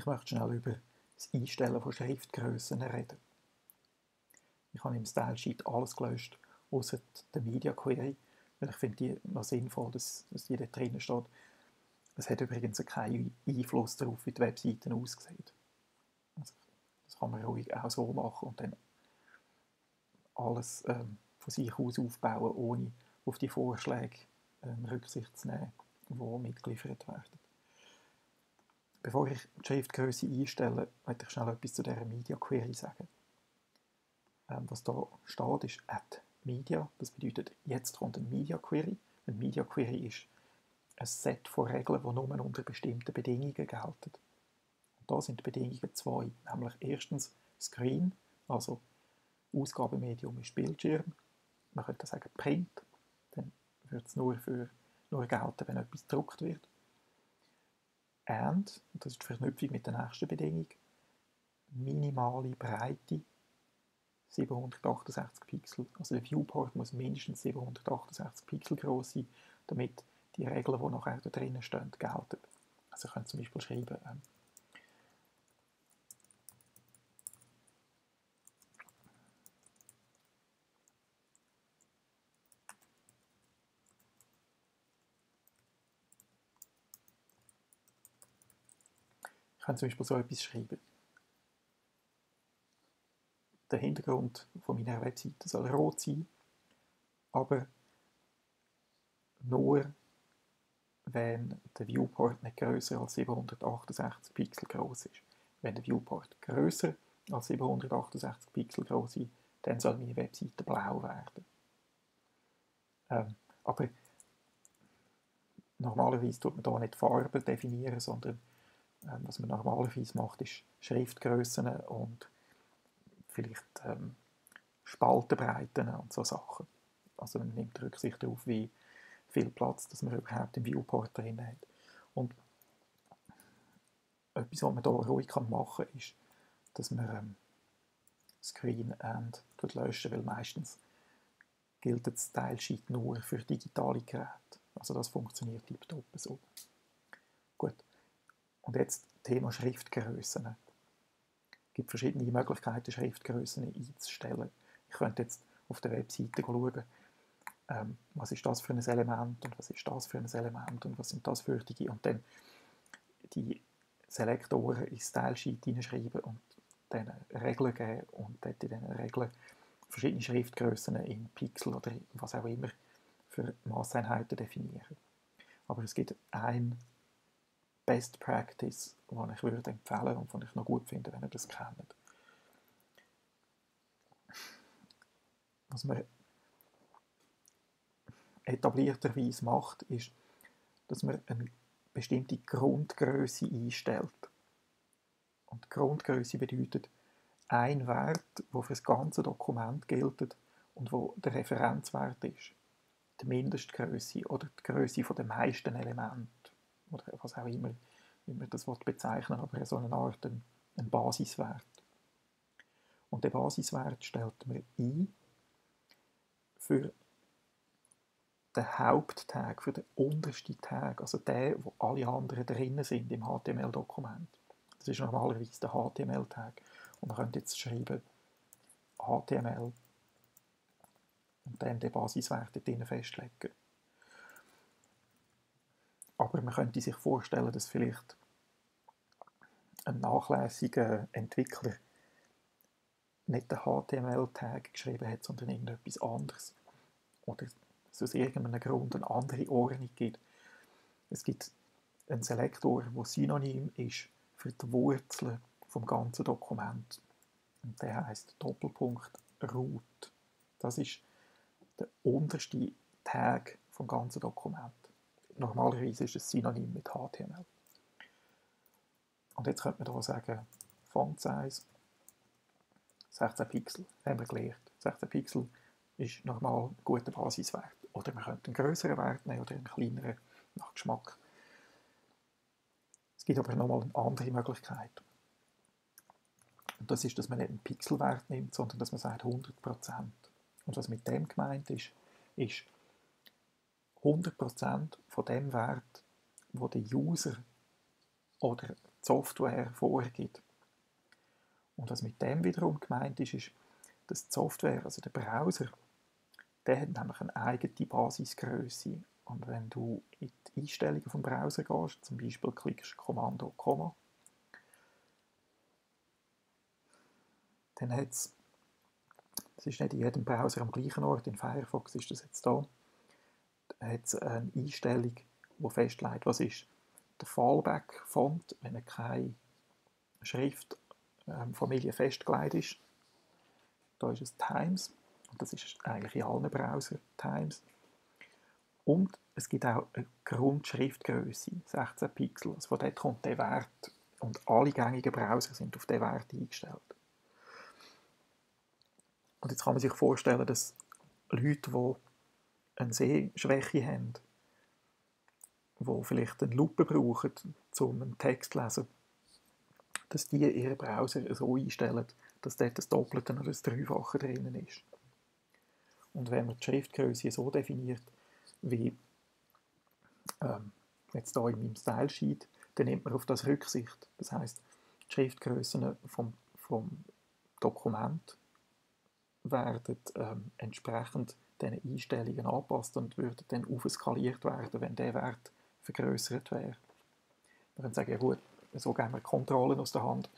Ich möchte schnell über das Einstellen von Schriftgrößen reden. Ich habe im Style Sheet alles gelöscht, außer der Media Query, weil ich finde die noch sinnvoll, dass, dass die da drinnen steht. Es hat übrigens keinen Einfluss darauf, wie die Webseite aussieht. Also, das kann man ruhig auch so machen und dann alles ähm, von sich aus aufbauen, ohne auf die Vorschläge ähm, Rücksicht zu nehmen, die mitgeliefert werden. Bevor ich die Schriftgröße einstelle, möchte ich schnell etwas zu dieser Media Query sagen. Ähm, was da steht, ist at Media. Das bedeutet, jetzt kommt eine Media Query. Eine Media Query ist ein Set von Regeln, die nur unter bestimmten Bedingungen gelten. Und da sind die Bedingungen zwei, nämlich erstens Screen, also Ausgabemedium ist Bildschirm. Man könnte sagen Print, dann wird es nur, für, nur gelten, wenn etwas gedruckt wird and, das ist die Verknüpfung mit der nächsten Bedingung, minimale Breite 768 Pixel. Also der Viewport muss mindestens 768 Pixel groß sein, damit die Regeln, die nachher da drinnen stehen, gelten. Also ich könnte zum Beispiel schreiben, kann zum Beispiel so etwas schreiben. Der Hintergrund von meiner Webseite soll rot sein, aber nur wenn der Viewport nicht größer als 768 Pixel groß ist. Wenn der Viewport größer als 768 Pixel groß ist, dann soll meine Webseite blau werden. Ähm, aber normalerweise tut man da nicht Farben definieren, sondern was man normalerweise macht, ist Schriftgrößen und vielleicht ähm, Spaltenbreiten und so Sachen. Also man nimmt Rücksicht darauf, wie viel Platz dass man überhaupt im Viewport drin hat. Und etwas, was man hier ruhig machen kann, ist, dass man ähm, Screen End löschen, weil meistens gilt das Style-Sheet nur für digitale Geräte. Also das funktioniert tiptop so. Und jetzt Thema Schriftgrößen. Es gibt verschiedene Möglichkeiten, Schriftgrößen einzustellen. Ich könnte jetzt auf der Webseite schauen, ähm, was ist das für ein Element und was ist das für ein Element und was sind das für die und dann die Selektoren ins Style Sheet hineinschreiben und dann Regeln geben und dort in diesen Regeln verschiedene Schriftgrößen in Pixel oder was auch immer für Maßeinheiten definieren. Aber es gibt ein Best Practice, die ich würde empfehlen und die ich noch gut finde, wenn ihr das kennt. Was man etablierterweise macht, ist, dass man eine bestimmte Grundgröße einstellt. Und Grundgröße bedeutet ein Wert, der für das ganze Dokument gilt und wo der Referenzwert ist. Die Mindestgröße oder die Größe der meisten Elemente oder was auch immer, wie man das bezeichnen aber so eine Art ein, ein Basiswert. Und den Basiswert stellt man ein für den Haupttag, für den untersten Tag, also den, wo alle anderen drinnen sind im HTML-Dokument. Das ist normalerweise der HTML-Tag. Und man könnte jetzt schreiben HTML und dann den Basiswert dort festlegen. Aber man könnte sich vorstellen, dass vielleicht ein nachlässiger Entwickler nicht den HTML-Tag geschrieben hat, sondern irgendetwas anderes. Oder es aus irgendeinem Grund eine andere Ordnung gibt. Es gibt einen Selektor, der synonym ist für die Wurzel vom ganzen Dokument. Und der heißt Doppelpunkt Root. Das ist der unterste Tag vom ganzen Dokument. Normalerweise ist es synonym mit HTML. Und jetzt könnte man hier sagen, Font Size 16 Pixel, haben wir gelernt. 16 Pixel ist normal ein guter Basiswert. Oder man könnte einen größeren Wert nehmen oder einen kleineren, nach Geschmack. Es gibt aber nochmal eine andere Möglichkeit. Und das ist, dass man nicht einen Pixelwert nimmt, sondern dass man sagt 100%. Und was mit dem gemeint ist, ist, 100% von dem Wert, wo der User oder Software vorgibt. Und was mit dem wiederum gemeint ist, ist, dass die Software, also der Browser, der hat nämlich eine eigene Basisgröße. Und wenn du in die Einstellungen vom Browser gehst, zum Beispiel klickst Kommando Komma, dann hat es, es ist nicht in jedem Browser am gleichen Ort, in Firefox ist das jetzt da, hat es eine Einstellung, die festlegt, was ist der Fallback-Font, wenn keine Schriftfamilie ähm, festgelegt ist. Da ist es Times, und das ist eigentlich in allen Browser Times. Und es gibt auch eine Grundschriftgröße, 16 Pixel. Also von dort kommt der Wert. Und alle gängigen Browser sind auf diesen Wert eingestellt. Und jetzt kann man sich vorstellen, dass Leute, die eine Sehschwäche haben, die vielleicht eine Lupe brauchen, um einen Text zu lesen, dass die ihren Browser so einstellen, dass dort das Doppelte oder das Dreifache drinnen ist. Und wenn man die Schriftgröße so definiert, wie ähm, jetzt hier in meinem Style Sheet, dann nimmt man auf das Rücksicht. Das heißt, die Schriftgrößen vom, vom Dokument werden ähm, entsprechend diesen Einstellungen angepasst und würden dann aufskaliert werden, wenn der Wert vergrößert wäre. Man könnte sagen, ja gut, so gehen wir Kontrollen aus der Hand,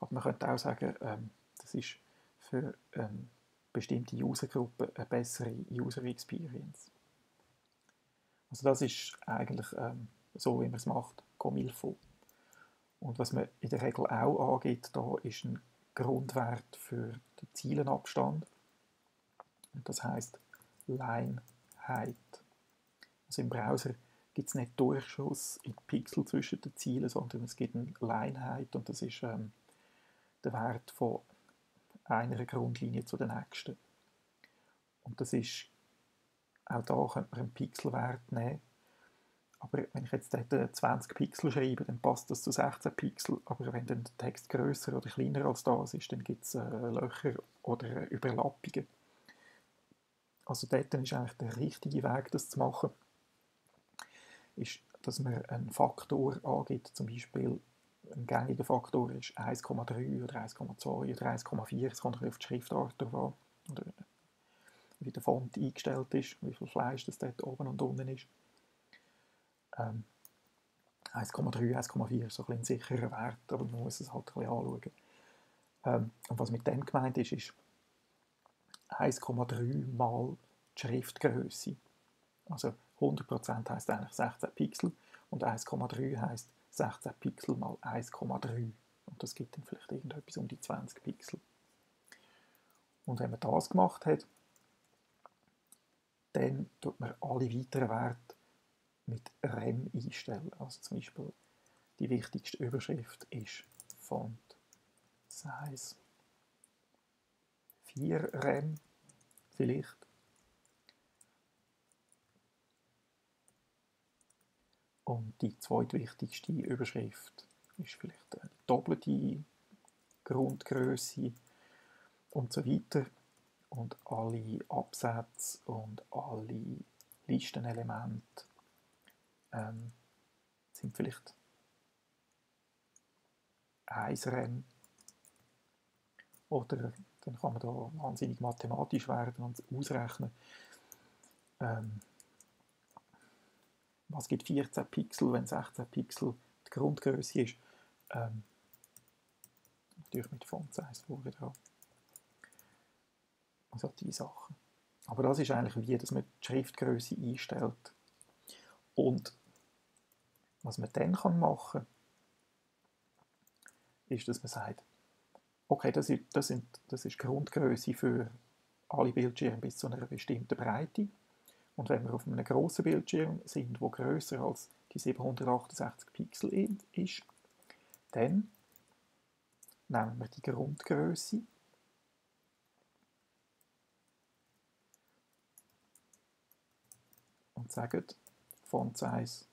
aber man könnte auch sagen, ähm, das ist für eine bestimmte Usergruppe eine bessere User Experience. Also das ist eigentlich ähm, so, wie man es macht, comme Und was man in der Regel auch angeht, da ist ein Grundwert für den Zielenabstand. Das heißt Lineheit. Also im Browser gibt es nicht Durchschuss in Pixel zwischen den Zielen, sondern es gibt eine Lineheit und das ist ähm, der Wert von einer Grundlinie zu der nächsten. Und das ist, auch da könnte man einen Pixelwert nehmen aber wenn ich jetzt dort 20 Pixel schreibe, dann passt das zu 16 Pixel. Aber wenn dann der Text größer oder kleiner als das ist, dann gibt es äh, Löcher oder Überlappungen. Also dort ist eigentlich der richtige Weg, das zu machen, ist, dass man einen Faktor angibt, zum Beispiel ein gängiger Faktor ist 1,3 oder 1,2 oder 1,4, es kommt auf die Schriftart an, oder wie der Font eingestellt ist, wie viel Fleisch das dort oben und unten ist. Ähm, 1,3, 1,4 ist so ein, ein sicherer Wert, aber man muss es halt ein bisschen anschauen. Ähm, und was mit dem gemeint ist, ist 1,3 mal die Schriftgröße. Also 100% heisst eigentlich 16 Pixel und 1,3 heisst 16 Pixel mal 1,3. Und das gibt dann vielleicht irgendetwas um die 20 Pixel. Und wenn man das gemacht hat, dann tut man alle weiteren Werte mit REM einstellen. Also zum Beispiel die wichtigste Überschrift ist Font Size 4 REM vielleicht. Und die zweitwichtigste Überschrift ist vielleicht die doppelte Grundgröße und so weiter. Und alle Absätze und alle Listenelemente ähm, sind vielleicht ein Rennen. Oder dann kann man da wahnsinnig mathematisch werden und ausrechnen, ähm, was gibt 14 Pixel, wenn 16 Pixel die Grundgröße ist. Ähm, natürlich mit Font Size vorher dran. Also diese Sachen. Aber das ist eigentlich wie, dass man die Schriftgröße einstellt. Und was man dann machen kann, ist, dass man sagt, okay, das ist, das, sind, das ist Grundgröße für alle Bildschirme bis zu einer bestimmten Breite. Und wenn wir auf einem großen Bildschirm sind, wo größer als die 768 Pixel ist, dann nehmen wir die Grundgröße und sagen Font Size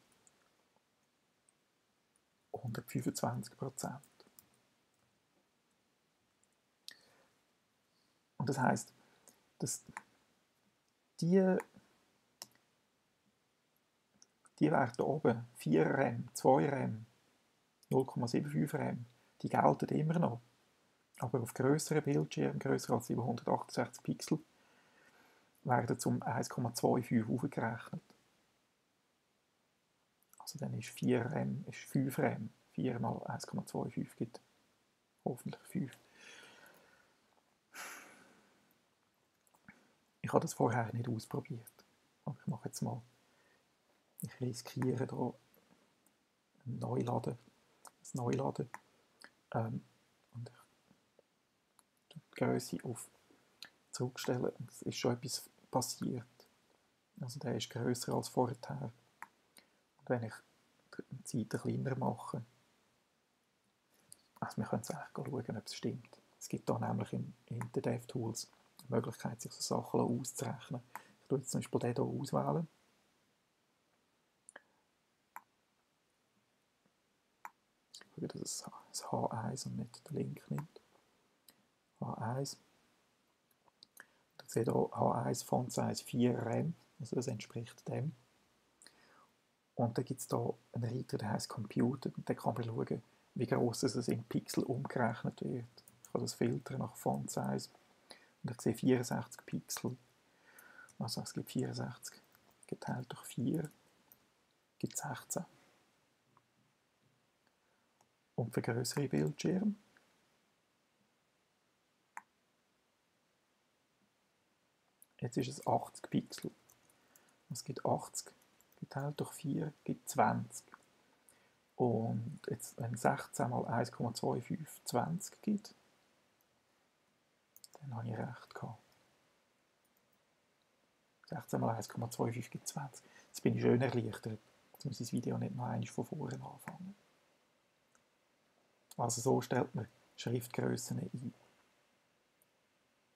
125 Prozent. Und das heißt, dass die, die Werte oben, 4 REM, 2 REM, 0,75 RAM, die gelten immer noch. Aber auf größeren Bildschirmen, größer als 768 Pixel, werden zum 1,25 aufgerechnet. Also dann ist 4 RAM, ist 5 RAM. 4 mal 1,25 gibt hoffentlich 5. habe das vorher nicht ausprobiert. Aber ich mache jetzt mal, ich riskiere hier ein Neuladen, das Neuladen ähm, und ich die Größe auf zurückstellen. Es ist schon etwas passiert. Also der ist größer als vorher. Und wenn ich die Seite kleiner mache, also wir können jetzt eigentlich schauen, ob es stimmt. Es gibt da nämlich in, in den DevTools die Möglichkeit, sich so Sachen auszurechnen. Ich tue jetzt zum Beispiel den hier auswählen. Schauen, dass es das H1 und nicht den Link nimmt. H1. Ihr seht hier H1 Font Size 4 RAM, also das entspricht dem. Und dann gibt es hier einen Reiter, der heißt Computer, und dann kann man schauen, wie groß es in Pixel umgerechnet wird. Ich kann das filtern nach Font Size und ich sehe 64 Pixel. Also es gibt 64 geteilt durch 4 gibt 16. Und für größere Bildschirme Jetzt ist es 80 Pixel. Es gibt 80 geteilt durch 4 gibt 20. Und jetzt, wenn 16 mal 1,25 20 gibt, dann habe ich recht gehabt. 16 mal 1,25 gibt 20. Jetzt bin ich schön erleichtert. Jetzt muss ich das Video nicht noch einmal von vorne anfangen. Also so stellt man Schriftgrößen ein.